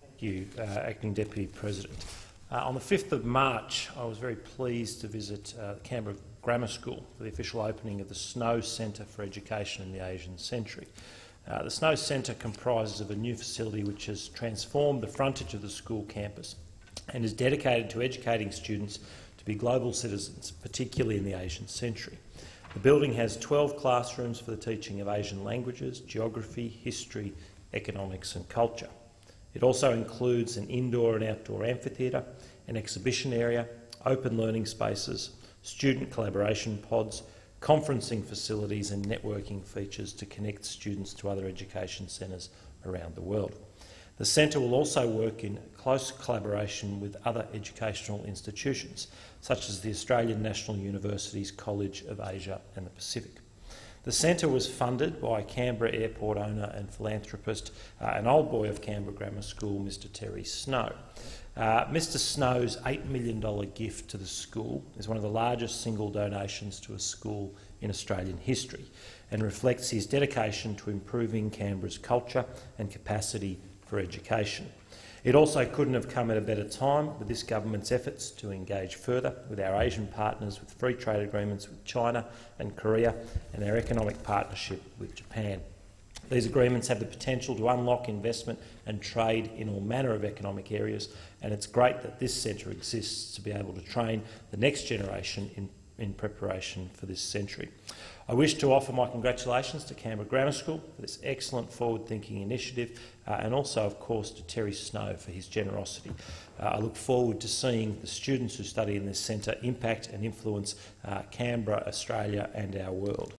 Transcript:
Thank you, uh, Acting Deputy President. Uh, on the 5th of March, I was very pleased to visit uh, the Canberra Grammar School for the official opening of the Snow Centre for Education in the Asian Century. Uh, the Snow Centre comprises of a new facility which has transformed the frontage of the school campus and is dedicated to educating students to be global citizens, particularly in the Asian century. The building has 12 classrooms for the teaching of Asian languages, geography, history, economics and culture. It also includes an indoor and outdoor amphitheatre, an exhibition area, open learning spaces, student collaboration pods, conferencing facilities and networking features to connect students to other education centres around the world. The centre will also work in close collaboration with other educational institutions, such as the Australian National University's College of Asia and the Pacific. The centre was funded by Canberra Airport owner and philanthropist, uh, an old boy of Canberra Grammar School, Mr Terry Snow. Uh, Mr Snow's $8 million gift to the school is one of the largest single donations to a school in Australian history and reflects his dedication to improving Canberra's culture and capacity for education. It also couldn't have come at a better time with this government's efforts to engage further with our Asian partners with free trade agreements with China and Korea and our economic partnership with Japan. These agreements have the potential to unlock investment and trade in all manner of economic areas, and it's great that this centre exists to be able to train the next generation in, in preparation for this century. I wish to offer my congratulations to Canberra Grammar School for this excellent forward-thinking initiative uh, and also, of course, to Terry Snow for his generosity. Uh, I look forward to seeing the students who study in this centre impact and influence uh, Canberra, Australia and our world.